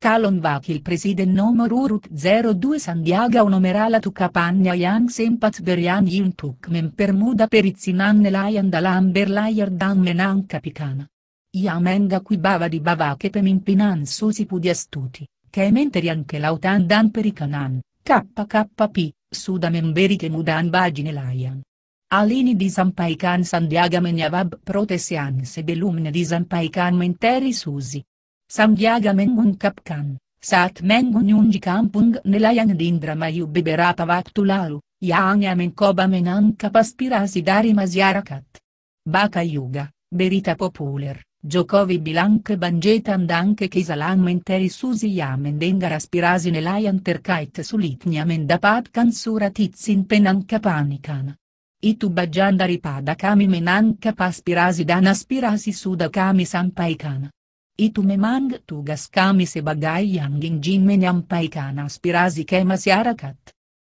Kalon Vakil presiden nomor urut 02 Sandiaga onomerala tu kapanya yang sempat berian yuntuk mempermuda perizinan nelayan dalam berlayar dan menangkap ikan. Ia menga qui bava di bava che pemimpinan susi pudiastuti, che menteri anche lautan dan perikanan, KKP, suda memberi che mudan bagi nelayan. Alini disampaikan Sandiaga menyabab protesian sebelumnya disampaikan menteri Susi. Sandiaga mengungkapkan, saat mengunjungi kampung nelayan di Indramayu beberapa waktu lalu, yang mencoba menangkap aspirasi dari masyarakat. Baka juga, berita populer, Jokowi bilang kebanjetan dan kekisalan menteri Susi yang mendengar aspirasi nelayan terkait sulitnya mendapatkan surat izin penangkapan ikan. Itu bajan daripada kami menangkap aspirasi dan aspirasi sudah kami sampaikan. Itu memang tugas kami sebagai yang ingin menyampaikan aspirasi ke masyarakat.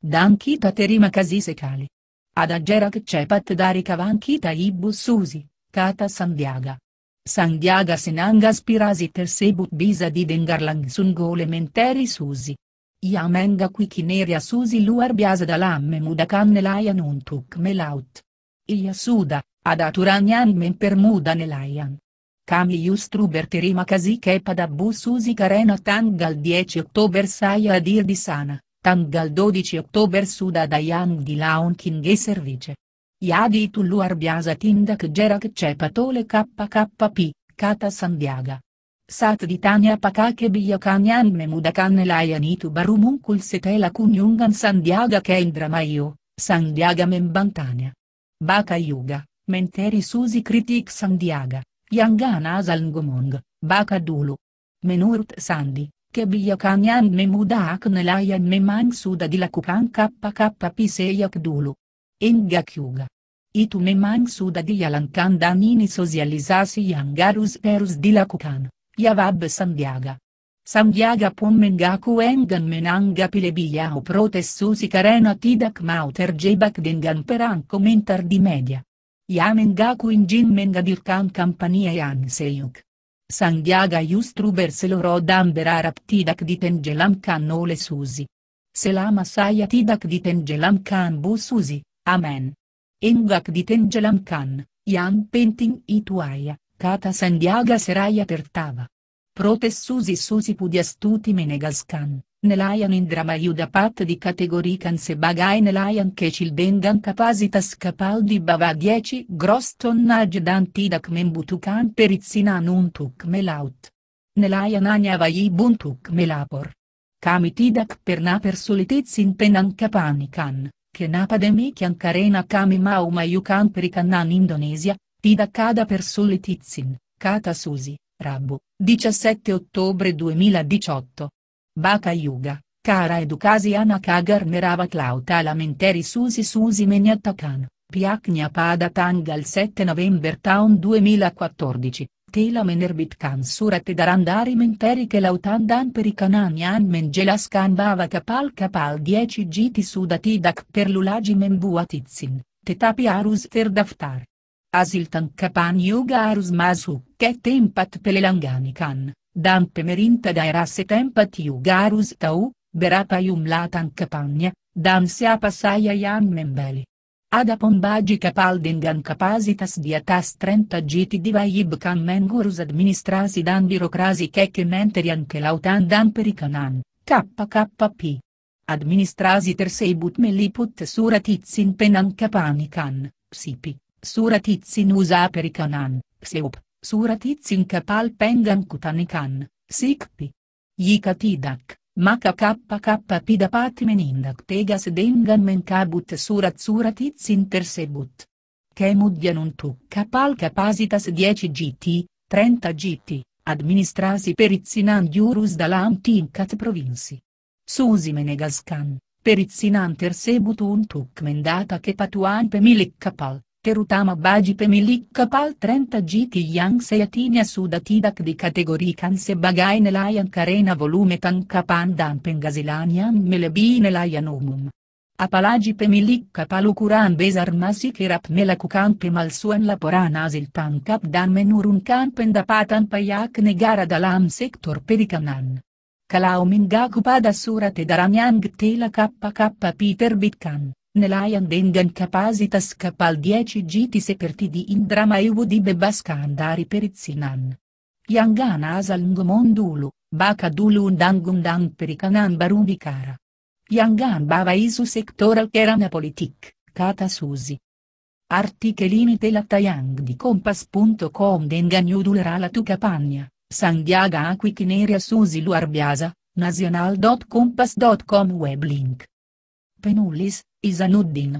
Dan kita terima kasih sekali. Ada jarak cepat dari kawan kita Ibu Susi, kata Sandiaga. Sandiaga senang aspirasi tersebut bisa didengar langsung oleh menteri Susi. Ia menga qui kineria Susi luar biasa dalam memudahkan nelayan untuk melaut. Ia sudah, ada aturan yang mempermudah nelayan. Kami justru berterima kasih kepada Bu Susi karena tanggal 10 Oktober saya hadir di sana, tanggal 12 Oktober sudah ada yang dilaunching e service. Yadi itu luar biasa tindak jerak cepat oleh KKP, kata Sandiaga. Saat ditanya pakake biyakanyan memudahkan nelayan itu baru muncul setelah kunjungan Sandiaga ke Indramayu, Sandiaga membantanya. Baka juga, menteri Susi kritik Sandiaga, yang gana asal ngomong, baka dulu. Menurut Sandi, kebijakannya memudahkan nelayan memang sudah dilakukan KKP sejak dulu. Enggak juga. Itu memang sudah dijalankan dan ini sosialisasi yang harus terus dilakukan. Yavab Sandiaga. Sandiaga pun mengaku engan menanggapi lebih protes susi karena tidak mau terjebak dengan perang komentar di media. Ya mengaku ingin menghadirkan kampanye yang seyuk. Sandiaga justru berseloro dan berharap tidak ditenggelamkan oleh Susi. Selama saya tidak ditenggelamkan Bu Susi, amin. Enggak ditenggelamkan, yang penting itu ayah kata Sandiaga Seraya tertava. Protes Susi Susi Pudiastuti Menegaskan, nelayan Indramayu dapat dikategorikan sebagai nelayan kecil dengan kapasitas kapal di bawah 10 gross tonnage dan tidak membutuhkan perizinan untuk melaut. Nelayan hanya wajib untuk melapor. Kami tidak pernah persulitit sin penangkapan ikan, kenapa demikian karena kami mau mayukan perikanan Indonesia, Tidak cada per Solitizin, Kata Susi, Rabu, 17 ottobre 2018. Baka Yuga, Cara Educasiana Kagar Meravat Lauta Lamenteri Susi Susi Menyatakan, Piaknya Pada Tangal 7 november Town 2014. Tela menerbitkan surat edaran dari menteri ke lautan dan perikanan yang menjelaskan bahwa kapal kapal 10 GT sudah tidak perlu lagi membuat izin, tetapi harus terdaftar. Asil tangkapan juga harus masuk ke tempat pelelangan ikan, dan pemerintah daerah setempat juga harus tahu, berapa jumlah tangkapannya, dan siapa saya yang membeli. Ada pun bagi kapal dengan kapasitas di atas 30 GT diwajibkan mengurus administrasi dan birokrasi ke Kementerian Kelautan dan Perikanan, KKP. Administrasi tersebut meliput surat izin penangkapan ikan, SIPI Suratitsin usa perikanan, Seup, Suratitsin kapal pengan kutanikan, Sikpi. Jika tidak, maka KKP dapat menindak tegas dengan menkabut surat-suratitsin tersebut. Kemudian untuk kapal kapasitas 10 GT, 30 GT, administrasi perizinan jurus dalam tingkat provinsi. Susi menegaskan, perizinan tersebut untuk mendata kepatuhan pemilik kapal, terutama bagi pemilik kapal 30 GT yang sudah tidak dikategorikan sebagai nelayan karena volume tangkapan dan penghasilan yang melebihi nelayan umum. Apalagi pemilik kapal ukuran besar masih kerap melakukan pemalsuan laporan hasil tangkap dan menurunkan pendapatan pajak negara dalam sektor perikanan. Kalao Mingaku pada surat edaranyang tela KK Peter Bitkan, nelayan dengan kapasitas kapal 10 GT seperti di Indrama Iwu di bebaskan dari perizinan. Yangan asal ngomong dulu, baka dulu undang-undang perikanan baru bicara. Yangan bava isu sektoral kerana politik, kata Susi. Artikelini tela tayang di kompas.com dengan judul Rala tu Capagna. Sandiaga Aquiquineria Susi Luarbiasa, national.compass.com Weblink. Penullis, Isanuddin.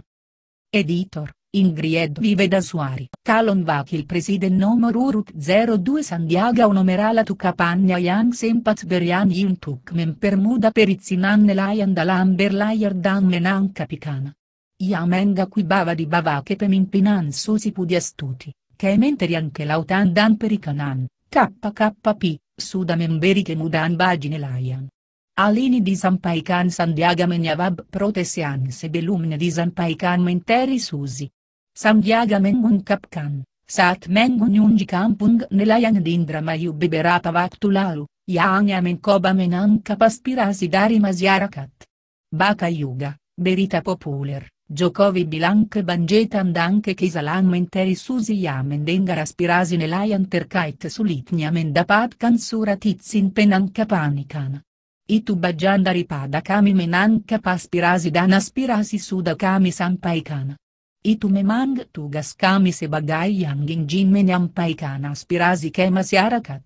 Editor, Ingrid vive da Suari. Kalon Vakil preside nomor urut 02 Sandiaga unomerala tu Capagna yang sempat berian yuntuk mem permuda perizinan nelayan dalam berlayar dan menang kapikana. Yamenga qui bava di bava che pemimpinan susi pudi astuti, che menteri anche lautan dan pericanan. KKP, Suda Memberike Mudan Bagine Layan. Alini disampaikan Sandiaga Menyavab protesian sebelumnya disampaikan Menteri Susi. Sandiaga mengungkapkan, saat mengunjungi kampung nelayan Indramayu beberapa waktu lalu, yang mencoba menangkap aspirasi dari masyarakat. Baka Yuga, berita populer. Jokowi bilang kebanjetan danke kisalan menteri Susi Yamen dengar aspirasi nelayan terkait sulitnya mendapatkan surat izin penangkapan Itu bagian daripada kami menangkap aspirasi dan aspirasi sudah kami sampaikan. Itu memang tugas kami sebagai yang ingin menyampaikan aspirasi ke masyarakat.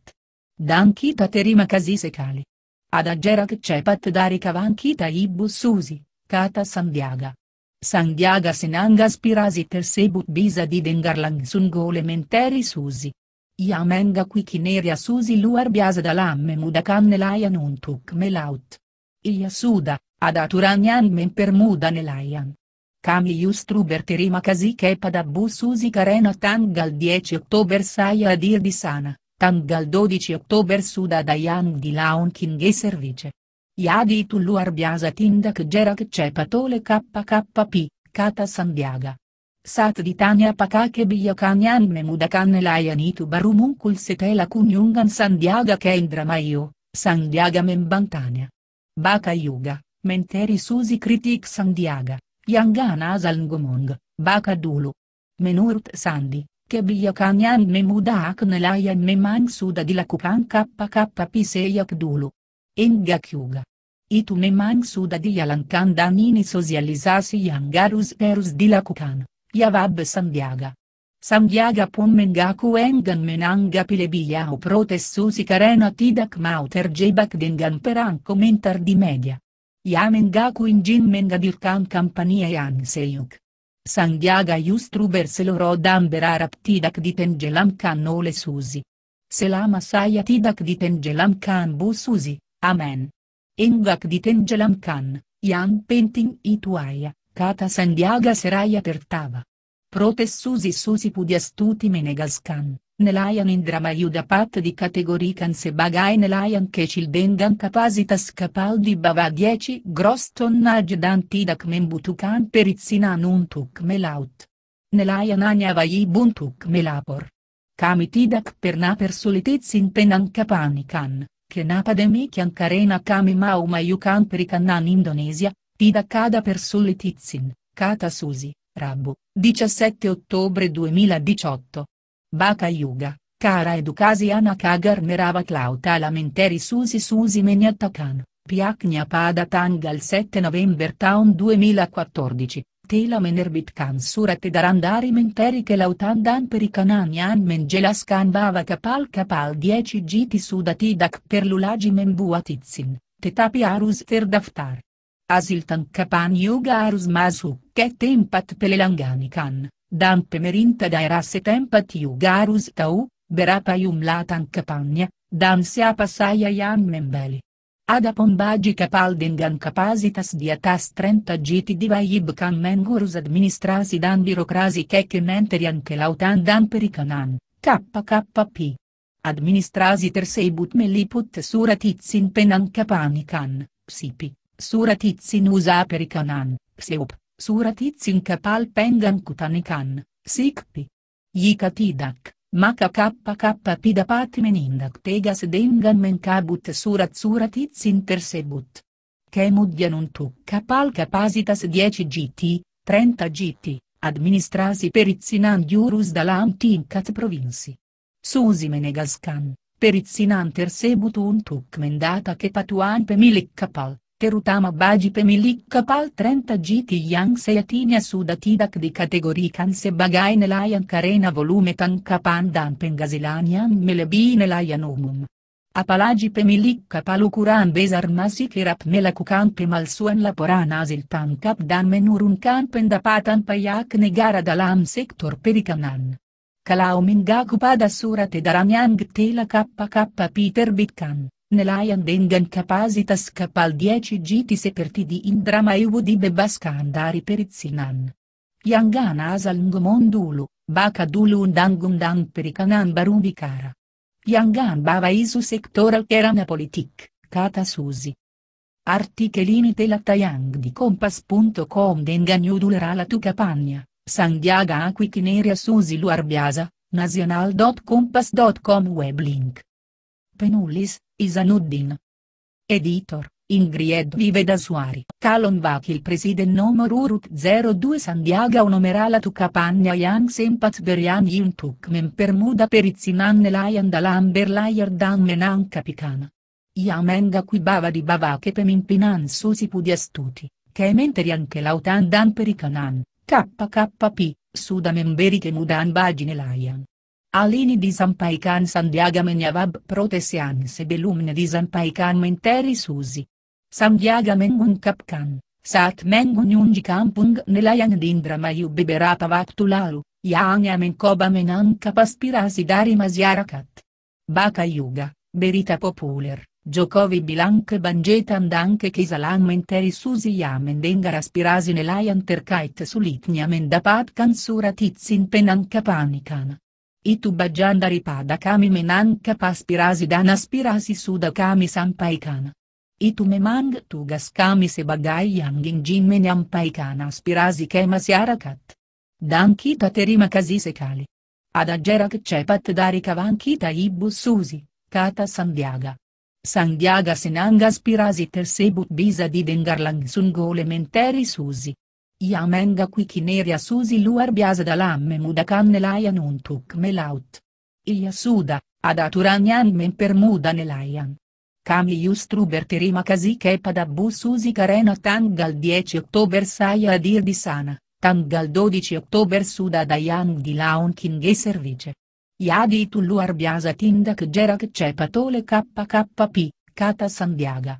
Dan kita terima kasih sekali. Ada jarak cepat dari kawan kita Ibu Susi, kata Sandiaga. Sandiaga senang aspirasi tersebut bisa didengar langsung oleh menteri Susi. Ia menga kineria Susi luar biasa dalam memudahkan nelayan untuk melaut. Ia sudah, ada aturan yang mempermudah nelayan. Kami justru berterima kasih kepada Bu Susi karena tanggal 10 Oktober saya hadir di sana, tanggal 12 Oktober sudah ada yang dilaunching service. Yadi tu luar biasa tindak jerak cepatole KKP, kata Sandiaga. Sat ditanya pakake biyakanyan memudakan nelayan itu baru mungkul setela kunyungan Sandiaga Kendra Mayo, Sandiaga membantanya. Baka Yuga, menteri Susi kritik Sandiaga, Yangana asal ngomong, baka dulu. Menurut Sandi, kebijakannya memudak nelayan memang sudah dilakukan KKP sejak dulu. Enggak juga. Itu memang sudah dijalankan dan ini sosialisasi yang harus terus dilakukan, jawab Sandiaga. Sandiaga pun mengaku enggan menanggapi lebih protes Susi karena tidak mau terjebak dengan perang komentar di media. Ya mengaku ingin menghadirkan kampanye yang serius. Sandiaga justru berseloro dan berharap tidak ditenggelamkan oleh Susi. Selama saya tidak ditenggelamkan Bu Susi, amin. Enggak ditenggelamkan, yang penting itu aja, kata Sandiaga Seraya tertawa. Protes Susi Susi Pudiastuti menegaskan, nelayan Indramayu dapat dikategorikan sebagai nelayan kecil dengan kapasitas kapal di bawah 10 gross tonnage dan tidak membutuhkan perizinan untuk melaut. Nelayan hanya wajib untuk melapor. Kami tidak pernah persulitin penangkapan ikan, kenapa demikian karena kami mau mayukan perikanan Indonesia, tidak ada persulitin, kata Susi, Rabu, 17 ottobre 2018. Baka Yuga, cara edukasi anak agar merawat laut lamenteri Susi Susi menyatakan, pihaknya pada tanggal 7 November tahun 2014, telah menerbitkan surat edaran dari Menteri Kelautan dan Perikanan yang menjelaskan bahwa kapal-kapal 10 GT sudah tidak perlu lagi membuat izin, tetapi harus terdaftar. Hasil tangkapan juga harus masuk ke tempat pelelangan ikan, dan pemerintah daerah setempat juga harus tahu, berapa jumlah tangkapannya, dan siapa saya yang membeli. Ada pembaji kapal dengan kapasitas di atas 30 GT diwajibkan mengurus administrasi dan birokrasi ke Kementerian Kelautan dan Perikanan, KKP. Administrasi tersebut meliput surat izin penangkapan ikan, SIPI, surat izin usaha perikanan, SEUP, surat izin kapal pengangkutan ikan, SIKPI. Jika tidak, maka KKP dapat menindak tegas dengan menkabut surat-surat izin tersebut. Kemudian untuk kapal kapasitas 10 GT, 30 GT, administrasi perizinan jurus dalam tingkat provinsi. Susi perizinan tersebut untuk mendata kepatuhan pemilik kapal, terutama bagi pemilik kapal 30 GT yang sejatinya sudah tidak dikategorikan sebagai nelayan karena volume tangkapan dan penghasilan yang melebihi nelayan umum. Apalagi pemilik kapal ukuran besar masih kerap melakukan pemalsuan laporan hasil tangkap dan menurunkan pendapatan pajak negara dalam sektor perikanan. Kalau mengaku pada surat edaran yang getela KKP terbitkan, nelayan dengan kapasitas kapal 10 GT seperti di Indramayu dibebaskan dari perizinan. Yang gana asal ngomong dulu, baka dulu undang-undang perikanan baru bicara. Yang gan bava isu sektoral kerana politik, kata Susi. Artikelini tela tayang di kompas.com dengan judul Rala tu Capagna, Sandiaga Aquikineria Susi Luarbiasa, national.compass.com weblink. Penullis, Isanuddin. Editor, Ingrid vive da Suari. Kalon Vakil presiden nomor urut 02 Sandiaga unomerala tu Capagna yang sempat berian untuk mempermuda perizinan nelayan dalam berlayar dan menangkap ikan. Ia menga qui bava di bava che pemimpinan susi pudi astuti, che menteri anche lautan dan perikanan, KKP, suda memberi che mudan bagi nelayan. Alini disampaikan Sandiaga menyabab protesian sebelumnya disampaikan menteri Susi. Sandiaga mengungkapkan, saat mengunjungi kampung nelayan di Indramayu beberapa waktu lalu, yang mencoba menangkap aspirasi dari masyarakat. Baka juga, berita populer, Jokowi bilang kebanjetan dan kekisalan menteri Susi yang mendengar aspirasi nelayan terkait sulitnya mendapatkan surat izin penangkapan ikan. Itu bagian daripada kami menangkap aspirasi dan aspirasi sudah kami sampaikan. Itu memang tugas kami sebagai yang ingin menyampaikan aspirasi ke masyarakat. Dan kita terima kasih sekali. Ada jarak cepat dari kawan kita Ibu Susi, kata Sandiaga. Sandiaga senang aspirasi tersebut bisa didengar langsung oleh menteri Susi. Ia mengaku kineria Susi luar biasa dalam memudahkan nelayan untuk melaut. Ia sudah, ada aturan yang mempermudah nelayan. Kami justru berterima kasih kepada Bu Susi karena tanggal 10 Oktober saya hadir di sana, tanggal 12 Oktober sudah ada yang dilaunching service. Jadi itu luar biasa tindak jarak cepat oleh KKP, kata Sandiaga.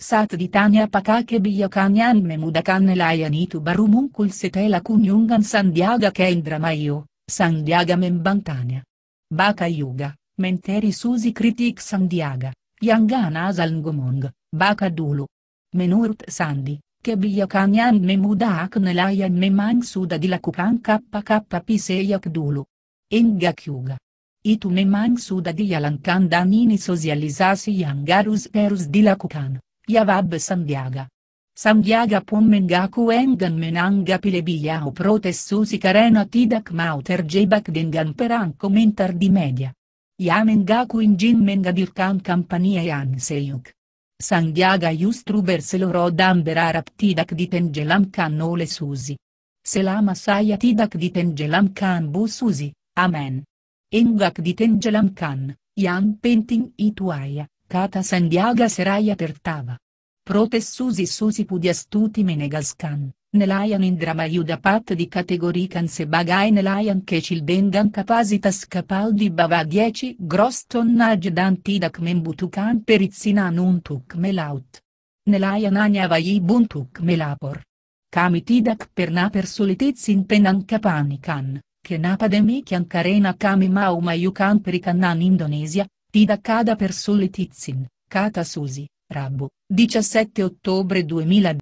Saat ditanya apakah kebijakannya memudahkan nelayan itu baru muncul setelah kunjungan Sandiaga ke Indramayu, Sandiaga membantahnya. Baka juga, menteri Susi kritik Sandiaga, yang gana asal ngomong, baka dulu. Menurut Sandi, kebijakannya memudahkan nelayan memang sudah dilakukan KKP sejak dulu. Enggak juga. Itu memang sudah dijalankan dan ini sosialisasi yang harus-harus dilakukan. Jawab Sandiaga. Sandiaga pun mengaku enggan menanggapi lebih protes Susi karena tidak mau terjebak dengan perang komentar di media. Ia mengaku ingin menghadirkan kampanye yang seyuk. Sandiaga justru berseloro dan berharap tidak ditenggelamkan oleh Susi. Selama saya tidak ditenggelamkan Bu Susi, amen. Enggak ditenggelamkan, yang penting itu ayah kata Sandiaga Seraya Pertava. Protes Susi Susi Pudiastuti Menegaskan, nelayan Indramayu dapat dikategorikan sebagai nelayan kecil dengan kapasitas kapal di bawah 10 gross tonnage dan tidak membutuhkan perizinan untuk melaut. Nelayan hanya wajib untuk melapor. Kami tidak pernah persulitin penangkapan ikan, kenapa demikian karena kami mau mayukan perikanan Indonesia, Tidak cada per solitizin, Kata Susi, Rabu, 17 ottobre 2000